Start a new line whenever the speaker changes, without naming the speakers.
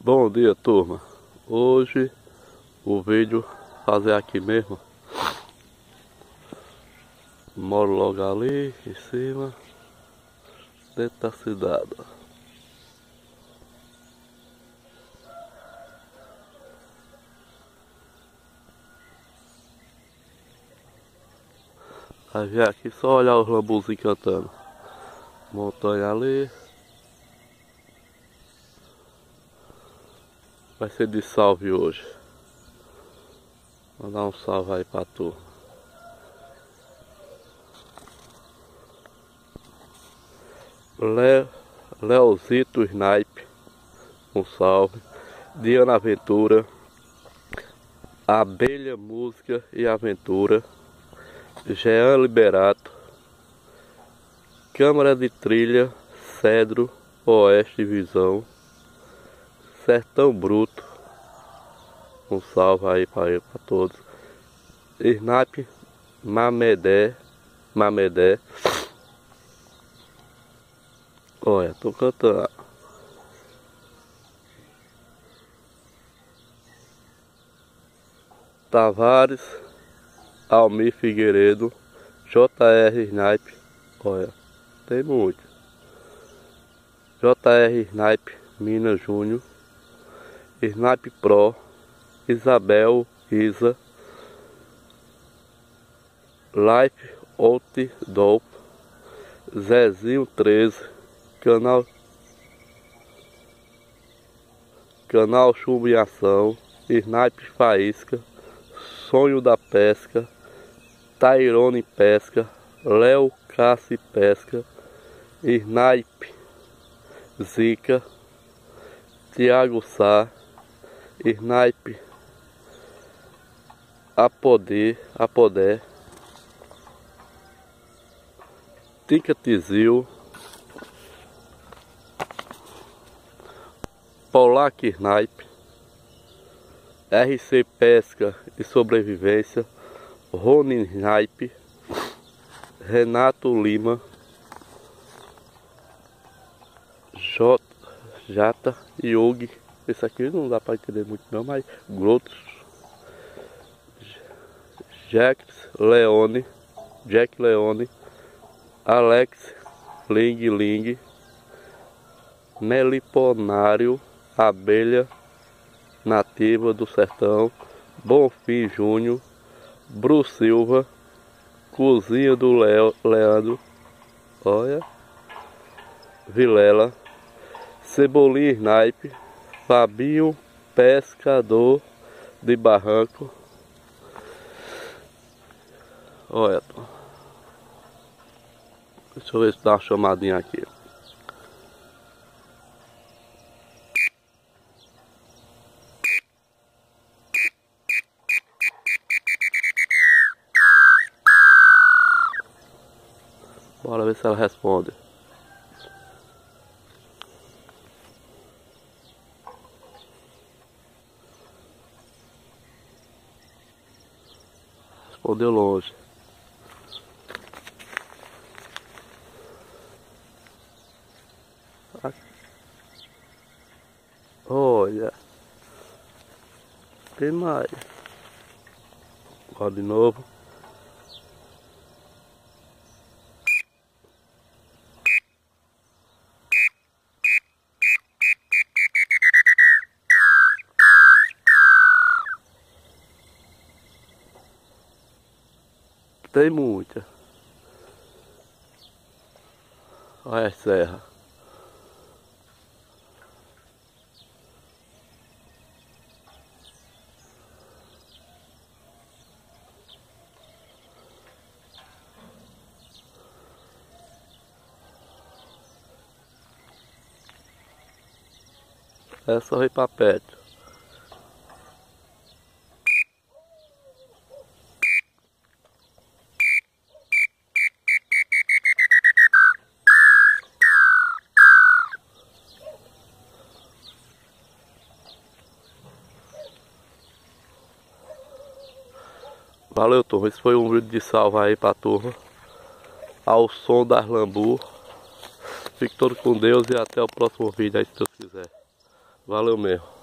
Bom dia turma, hoje o vídeo fazer aqui mesmo. Moro logo ali em cima Dentro da cidade. Vai ver aqui só olhar os lambuzinhos cantando. Montanha ali Vai ser de salve hoje. Vou dar um salve aí pra tu. Le, Leozito Snipe. Um salve. Diana Aventura. Abelha Música e Aventura. Jean Liberato. Câmara de Trilha. Cedro. Oeste Visão. Sertão Bruto. Um salve aí para todos. Snap Mamedé. Mamedé. Olha, tô cantando. Tavares, Almir Figueiredo, JR Snipe. Olha, tem muito. JR Snipe, Minas Júnior. Snap Pro, Isabel Isa, Life Out Dope, Zezinho 13, canal Canal Chumbo em Ação, Snipe Faísca, Sonho da Pesca, Tyrone Pesca, Léo Cassi Pesca, Snipe Zica, Tiago Sá, Snipe, a poder, a poder, Tincatizil, Polac Snipe, RC Pesca e Sobrevivência, Ronin Snipe, Renato Lima, J, Jata Yogi esse aqui não dá para entender muito não, mas Grotos, Jack Leone, Jack Leone, Alex Ling Ling, Meliponário, Abelha Nativa do Sertão, Bonfim Júnior, Bruce Silva, Cozinha do Leo, Leandro, olha, Vilela, Cebolinha Snipe, Fabinho Pescador de Barranco. Olha. Deixa eu ver se dá uma chamadinha aqui. Bora ver se ela responde. Respondeu longe. Olha. Tem mais. Agora de novo. Tem muita. Olha a serra. É só ir para perto. Valeu, turma. Esse foi um vídeo de salva aí pra turma. Ao som das lambu. Fique todo com Deus e até o próximo vídeo aí, se Deus quiser. Valeu mesmo.